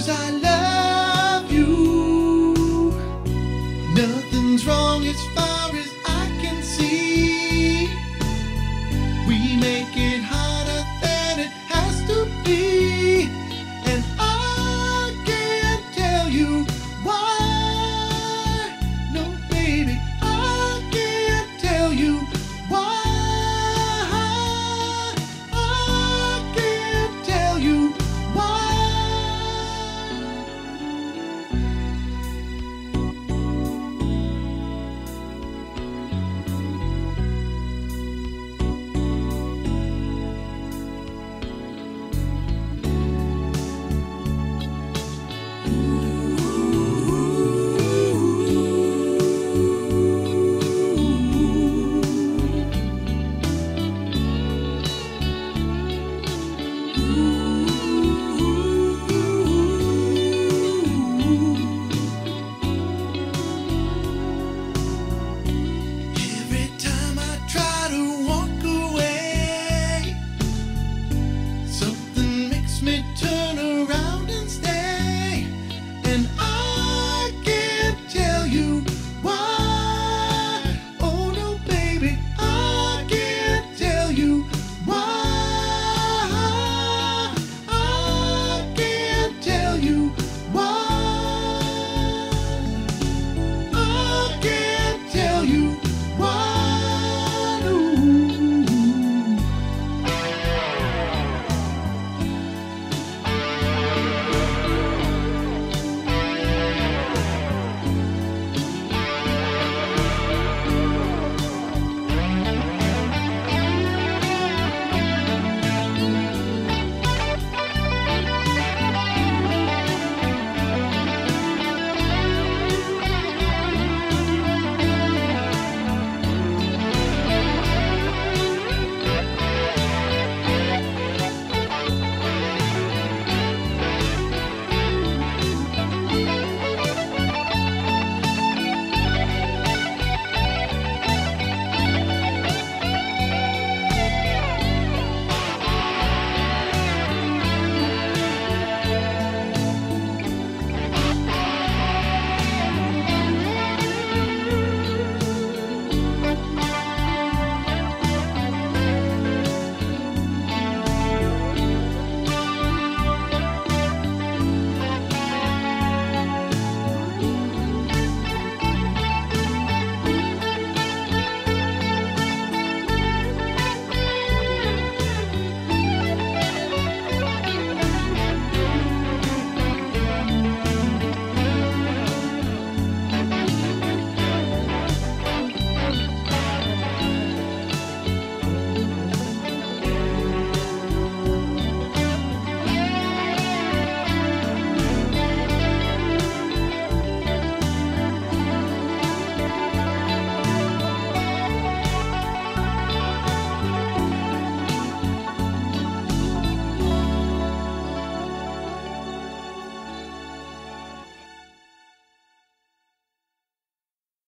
Cause I love